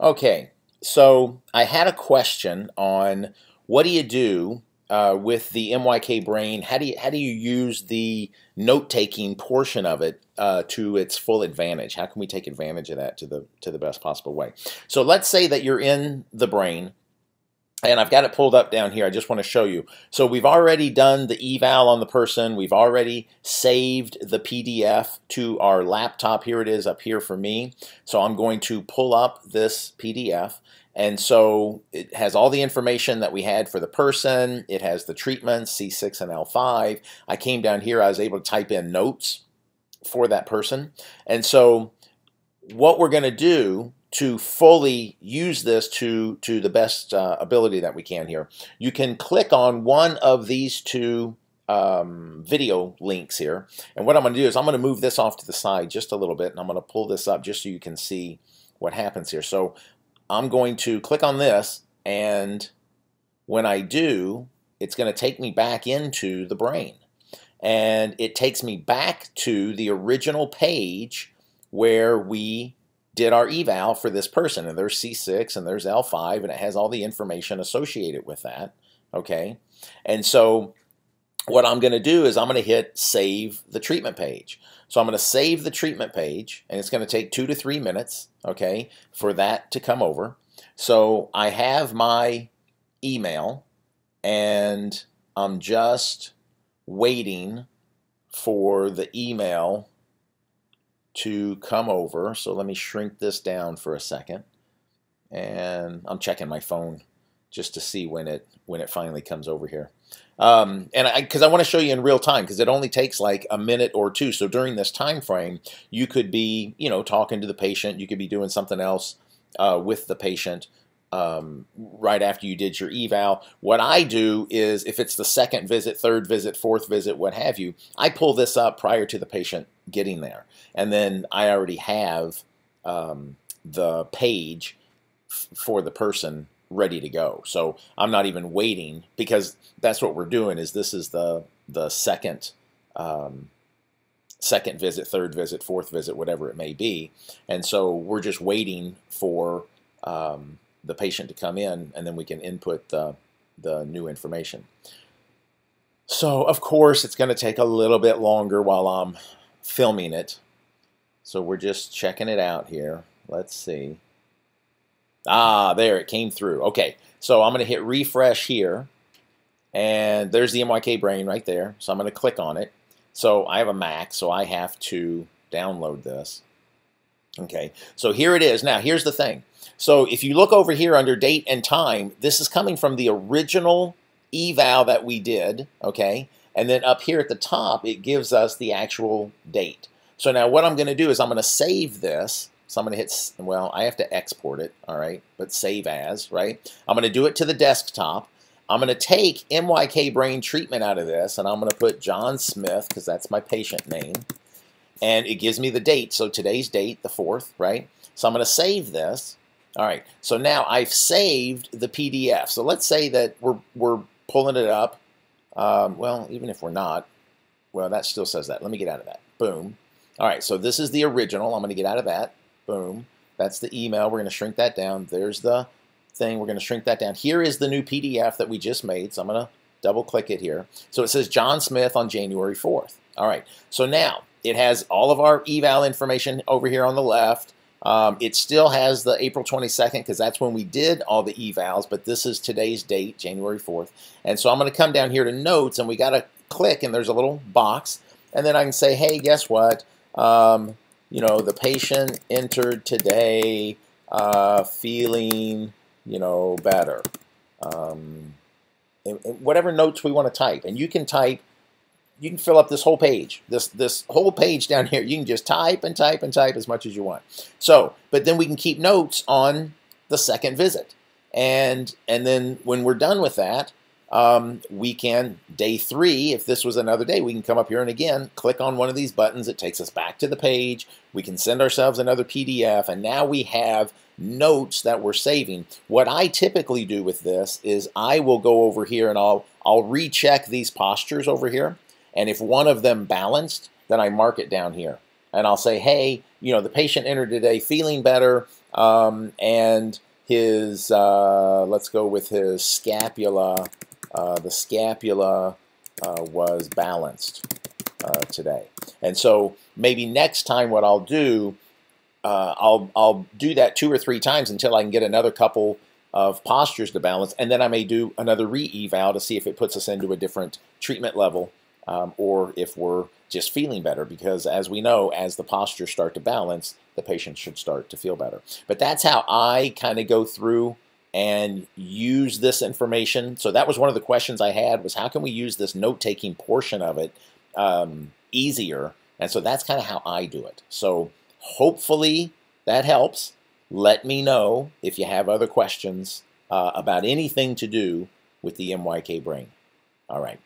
Okay, so I had a question on what do you do uh, with the MYK brain? How do you how do you use the note taking portion of it uh, to its full advantage? How can we take advantage of that to the to the best possible way? So let's say that you're in the brain and I've got it pulled up down here. I just want to show you. So we've already done the eval on the person. We've already saved the PDF to our laptop. Here it is up here for me. So I'm going to pull up this PDF. And so it has all the information that we had for the person. It has the treatments, C6 and L5. I came down here. I was able to type in notes for that person. And so what we're going to do to fully use this to, to the best uh, ability that we can here. You can click on one of these two um, video links here. And what I'm going to do is I'm going to move this off to the side just a little bit, and I'm going to pull this up just so you can see what happens here. So I'm going to click on this, and when I do, it's going to take me back into the brain. And it takes me back to the original page where we did our eval for this person and there's C6 and there's L5 and it has all the information associated with that okay? And so what I'm going to do is I'm going to hit save the treatment page. So I'm going to save the treatment page and it's going to take two to three minutes okay for that to come over. So I have my email and I'm just waiting for the email to come over. So let me shrink this down for a second. And I'm checking my phone just to see when it when it finally comes over here. Um, and I because I want to show you in real time because it only takes like a minute or two. So during this time frame, you could be you know talking to the patient, you could be doing something else uh, with the patient um, right after you did your eval. What I do is if it's the second visit, third visit, fourth visit, what have you, I pull this up prior to the patient getting there. And then I already have um, the page for the person ready to go. So I'm not even waiting because that's what we're doing is this is the the second um, second visit, third visit, fourth visit, whatever it may be. And so we're just waiting for um, the patient to come in, and then we can input the, the new information. So, of course, it's going to take a little bit longer while I'm filming it. So we're just checking it out here. Let's see. Ah, there, it came through. Okay, so I'm going to hit refresh here. And there's the MYK brain right there. So I'm going to click on it. So I have a Mac, so I have to download this. Okay, so here it is. Now, here's the thing. So if you look over here under date and time, this is coming from the original eval that we did, okay? And then up here at the top, it gives us the actual date. So now what I'm going to do is I'm going to save this. So I'm going to hit, well, I have to export it, all right, but save as, right? I'm going to do it to the desktop. I'm going to take MYK brain treatment out of this, and I'm going to put John Smith, because that's my patient name, and it gives me the date. So today's date, the 4th, right? So I'm going to save this, all right, so now I've saved the PDF. So let's say that we're, we're pulling it up. Um, well, even if we're not, well, that still says that. Let me get out of that. Boom. All right, so this is the original. I'm going to get out of that. Boom. That's the email. We're going to shrink that down. There's the thing. We're going to shrink that down. Here is the new PDF that we just made. So I'm going to double click it here. So it says John Smith on January 4th. All right, so now it has all of our eval information over here on the left. Um, it still has the April 22nd because that's when we did all the evals, but this is today's date, January 4th. And so I'm going to come down here to notes, and we got to click, and there's a little box. And then I can say, hey, guess what? Um, you know, the patient entered today uh, feeling, you know, better. Um, and, and whatever notes we want to type. And you can type you can fill up this whole page, this this whole page down here. You can just type and type and type as much as you want. So, but then we can keep notes on the second visit, and and then when we're done with that, um, we can day three. If this was another day, we can come up here and again click on one of these buttons. It takes us back to the page. We can send ourselves another PDF, and now we have notes that we're saving. What I typically do with this is I will go over here and I'll I'll recheck these postures over here and if one of them balanced, then I mark it down here. and I'll say, hey, you know, the patient entered today feeling better, um, and his, uh, let's go with his scapula, uh, the scapula uh, was balanced uh, today. And so maybe next time what I'll do, uh, I'll, I'll do that two or three times until I can get another couple of postures to balance, and then I may do another re-eval to see if it puts us into a different treatment level um, or if we're just feeling better because as we know, as the postures start to balance, the patient should start to feel better. But that's how I kind of go through and use this information. So that was one of the questions I had was how can we use this note-taking portion of it um, easier? And so that's kind of how I do it. So hopefully that helps. Let me know if you have other questions uh, about anything to do with the MYK brain. All right.